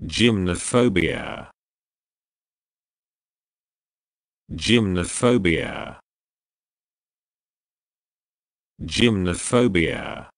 Gymnophobia. Gymnophobia. Gymnophobia.